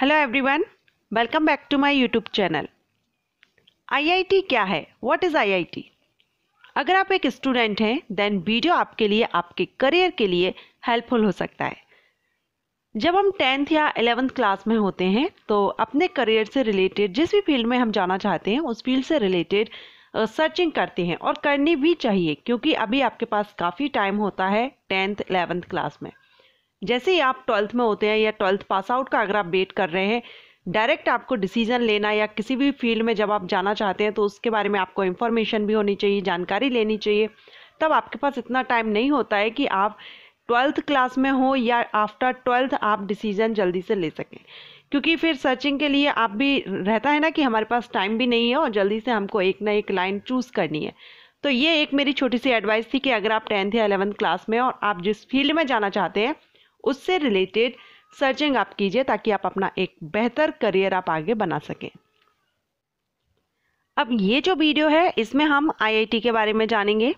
Hello everyone welcome back to my YouTube channel IIT क्या है? What is IIT अगर आप एक स्टूडेंट हैं देन वीडियो आपके लिए, आपके करियर के लिए हेल्पफुल हो सकता है। जब हम टेंथ या एलेवेंथ क्लास में होते हैं तो अपने करियर से रिलेटेड जिस भी फ़ील्ड में हम जाना चाहते हैं, उस फ़ील्ड से रिलेटेड सर्चिंग करते हैं। और करनी भी चाहिए, क्योंकि अभी आपके पास काफ़ी टाइम होता है टेंथ एलेवेंथ क्लास में। जैसे ही आप ट्वेल्थ में होते हैं या ट्वेल्थ पास आउट का अगर आप वेट कर रहे हैं, डायरेक्ट आपको डिसीज़न लेना या किसी भी फ़ील्ड में जब आप जाना चाहते हैं तो उसके बारे में आपको इन्फॉर्मेशन भी होनी चाहिए, जानकारी लेनी चाहिए। तब आपके पास इतना टाइम नहीं होता है कि आप ट्वेल्थ क्लास में हो या आफ्टर ट्वेल्थ आप डिसीज़न जल्दी से ले सकें। क्योंकि फिर सर्चिंग के लिए आप भी रहता है ना कि हमारे पास टाइम भी नहीं है और जल्दी से हमको एक ना एक लाइन चूज़ करनी है। तो ये एक मेरी छोटी सी एडवाइस थी कि अगर आप टेंथ या एलेवंथ क्लास में और आप जिस फ़ील्ड में जाना चाहते हैं उससे रिलेटेड सर्चिंग आप कीजिए ताकि आप अपना एक बेहतर करियर आप आगे बना सकें। अब ये जो वीडियो है, इसमें हम आईआईटी के बारे में जानेंगे।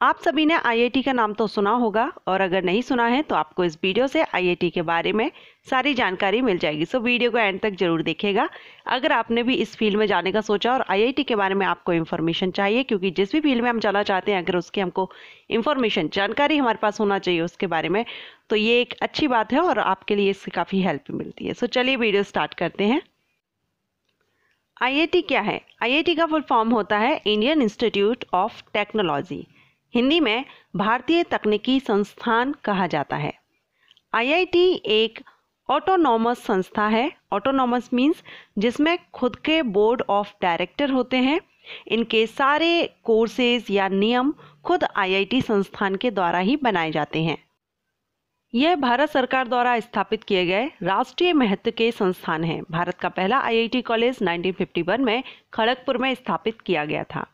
आप सभी ने आईआईटी का नाम तो सुना होगा और अगर नहीं सुना है तो आपको इस वीडियो से आईआईटी के बारे में सारी जानकारी मिल जाएगी। सो वीडियो को एंड तक ज़रूर देखेगा अगर आपने भी इस फ़ील्ड में जाने का सोचा और आईआईटी के बारे में आपको इन्फॉर्मेशन चाहिए, क्योंकि जिस भी फ़ील्ड में हम जाना चाहते हैं, अगर उसकी हमको इन्फॉर्मेशन जानकारी हमारे पास होना चाहिए उसके बारे में तो ये एक अच्छी बात है और आपके लिए इससे काफ़ी हेल्प मिलती है। सो चलिए वीडियो स्टार्ट करते हैं। आईआईटी क्या है? आईआईटी का फुल फॉर्म होता है Indian Institute of Technology Hindi में भारतीय तकनीकी संस्थान कहा जाता है। आईआईटी एक ऑटोनॉमस संस्था है। ऑटोनॉमस मींस जिसमें खुद के बोर्ड ऑफ़ डायरेक्टर होते हैं। इनके सारे कोर्सेज या नियम खुद आईआईटी संस्थान के द्वारा ही बनाए जाते हैं। यह भारत सरकार द्वारा स्थापित किए गए राष्ट्रीय महत्व के संस्थान हैं। भारत का पहला आईआईटी कॉलेज 1951 में खड़गपुर में स्थापित किया गया था।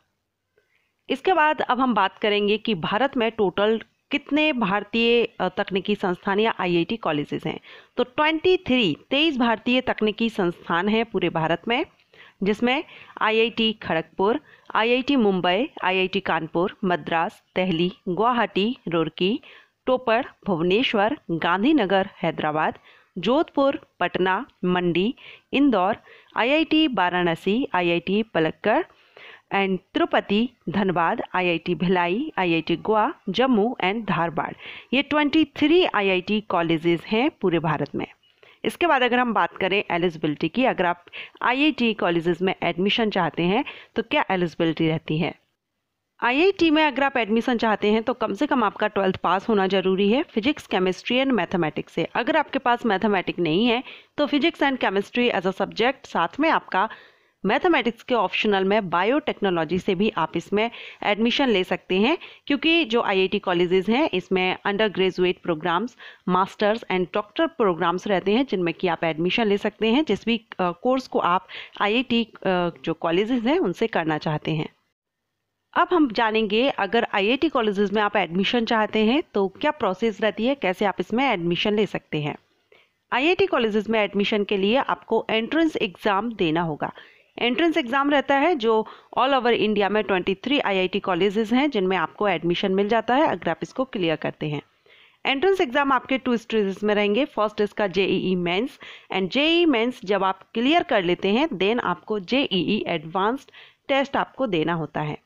इसके बाद अब हम बात करेंगे कि भारत में टोटल कितने भारतीय तकनीकी संस्थान या आईआईटी कॉलेजेस हैं। तो 23 तेईस भारतीय तकनीकी संस्थान हैं पूरे भारत में, जिसमें IIT Kharagpur IIT Mumbai IIT Kanpur, Madras Delhi Guwahati, Roorkee, टोपड़, Bhubaneswar, Gandhinagar, Hyderabad, Jodhpur, Patna, Mandi, Indore IIT Varanasi IIT Palakkad and Tirupati Dhanbad IIT Bhilai IIT Goa Jammu and Dharwad ये 23 IIT colleges हैं पूरे भारत में। इसके बाद अगर हम बात करें एलिजिबिलिटी की, अगर आप आईआईटी कॉलेजेस में एडमिशन चाहते हैं तो क्या एलिजिबिलिटी रहती है? आईआईटी में अगर आप एडमिशन चाहते हैं तो कम से कम आपका ट्वेल्थ पास होना ज़रूरी है फिजिक्स केमिस्ट्री एंड मैथमेटिक्स से। अगर आपके पास मैथमेटिक नहीं है तो physics and chemistry as a subject साथ में आपका मैथमेटिक्स के ऑप्शनल में बायोटेक्नोलॉजी से भी आप इसमें एडमिशन ले सकते हैं, क्योंकि जो आईआईटी कॉलेजेस हैं, इसमें under graduate programmes masters and doctor programmes रहते हैं, जिनमें कि आप एडमिशन ले सकते हैं, जिस भी कोर्स को आप आईआईटी जो कॉलेजेस हैं, उनसे करना चाहते हैं। अब हम जानेंगे, अगर आईआईटी कॉलेजेस में आप एडमिशन चाहते हैं तो क्या प्रोसेस रहती है, कैसे आप इसमें एडमिशन ले सकते हैं? आईआईटी कॉलेजेस में एडमिशन के लिए आपको एंट्रेंस एग्ज़ाम देना होगा। एंट्रेंस एग्ज़ाम रहता है, जो ऑल ओवर इंडिया में 23 आईआईटी कॉलेजेस हैं, जिनमें आपको एडमिशन मिल जाता है, अगर आप इसको क्लियर करते हैं। एंट्रेंस एग्ज़ाम आपके टू स्टेजेस में रहेंगे। फ़र्स्ट इसका JEE mains and JEE mains जब आप क्लियर कर लेते हैं देन आपको जेईई एडवांस्ड टेस्ट आपको देना होता है।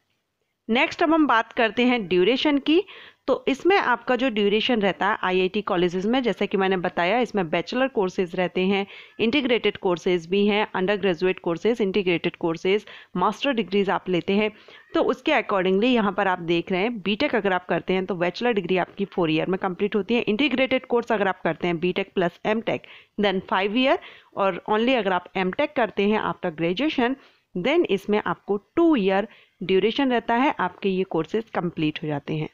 नेक्स्ट अब हम बात करते हैं ड्यूरेशन की। तो इसमें आपका जो ड्यूरेशन रहता है आईआईटी कॉलेजेस में, जैसे कि मैंने बताया, इसमें बैचलर कोर्सेज रहते हैं इंटीग्रेटेड कोर्सेज भी हैं under graduate courses integrated courses master degrees आप लेते हैं। तो उसके अकॉर्डिंगली यहाँ पर आप देख रहे हैं बीटेक अगर आप करते हैं तो बैचलर डिग्री आपकी फोर ईयर में कंप्लीट होती है। इंटीग्रेटेड कोर्स अगर आप करते हैं B Tech plus M then five year और ओनली अगर आप एम करते हैं आफ्टर ग्रेजुएशन देन इसमें आपको टू ईयर ड्यूरेशन रहता है, आपके ये कोर्सेज कंप्लीट हो जाते हैं।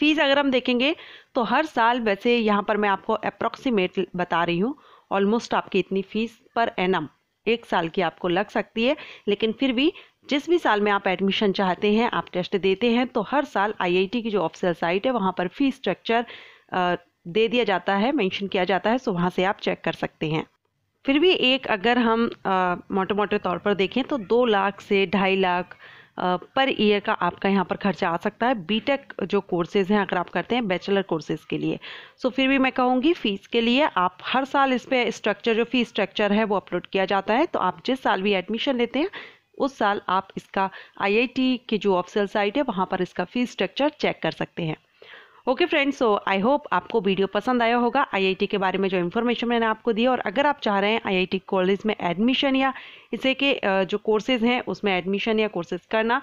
फ़ीस अगर हम देखेंगे तो हर साल वैसे यहाँ पर मैं आपको अप्रॉक्सीमेट बता रही हूँ ऑलमोस्ट आपकी इतनी फ़ीस पर एनम एक साल की आपको लग सकती है, लेकिन फिर भी जिस भी साल में आप एडमिशन चाहते हैं, आप टेस्ट देते हैं तो हर साल आईआईटी की जो ऑफिशियल साइट है, वहाँ पर फ़ीस स्ट्रक्चर दे दिया जाता है मेंशन किया जाता है सो वहाँ से आप चेक कर सकते हैं। फिर भी एक अगर हम मोटे मोटे तौर पर देखें तो दो लाख से ढाई लाख पर ईयर का आपका यहाँ पर खर्चा आ सकता है। बीटेक जो कोर्सेज हैं, अगर आप करते हैं बैचलर कोर्सेज के लिए। सो फिर भी मैं कहूँगी फ़ीस के लिए आप हर साल इस पर स्ट्रक्चर जो फ़ीस स्ट्रक्चर है, वो अपलोड किया जाता है। तो आप जिस साल भी एडमिशन लेते हैं, उस साल आप इसका आईआईटी की जो ऑफिसल साइट है, वहाँ पर इसका फ़ीस स्ट्रक्चर चेक कर सकते हैं। Okay friends so I hope आपको वीडियो पसंद आया होगा। आईआईटी के बारे में जो इन्फॉर्मेशन मैंने आपको दी, और अगर आप चाह रहे हैं आईआईटी कॉलेज में एडमिशन या इसे के जो कोर्सेज हैं, उसमें एडमिशन या कोर्सेज करना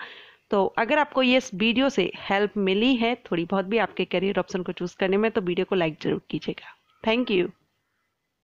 तो अगर आपको ये वीडियो से हेल्प मिली है, थोड़ी बहुत भी आपके करियर ऑप्शन को चूज़ करने में तो वीडियो को लाइक ज़रूर कीजिएगा। Thank you